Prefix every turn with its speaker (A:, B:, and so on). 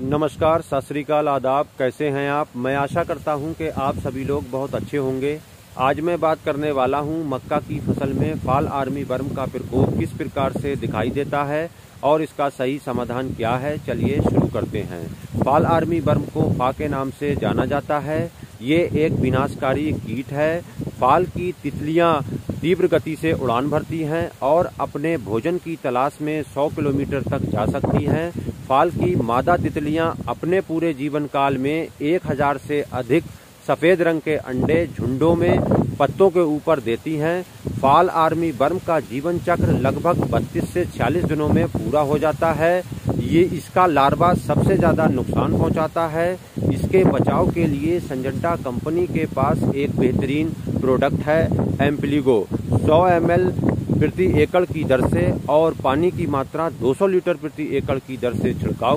A: नमस्कार, सत श्रीकाल आदाब। कैसे हैं आप? मैं आशा करता हूँ कि आप सभी लोग बहुत अच्छे होंगे। आज मैं बात करने वाला हूँ मक्का की फ़सल में फाल आर्मी वर्म का प्रकोप किस प्रकार से दिखाई देता है और इसका सही समाधान क्या है? चलिए शुरू करते हैं। फाल आर्मी वर्म को फा के नाम से जाना जाता है। ये एक विनाशकारी कीट है। फाल की तितलियाँ तीव्र गति से उड़ान भरती हैं और अपने भोजन की तलाश में 100 किलोमीटर तक जा सकती हैं। फाल की मादा तितलियाँ अपने पूरे जीवन काल में 1000 से अधिक सफ़ेद रंग के अंडे झुंडों में पत्तों के ऊपर देती हैं। फाल आर्मी बर्म का जीवन चक्र लगभग 32 से 46 दिनों में पूरा हो जाता है। ये इसका लार्वा सबसे ज़्यादा नुकसान पहुंचाता है। इसके बचाव के लिए संजंटा कंपनी के पास एक बेहतरीन प्रोडक्ट है, एम्पलीगो। 100 एम प्रति एकड़ की दर से और पानी की मात्रा 200 लीटर प्रति एकड़ की दर से छिड़काव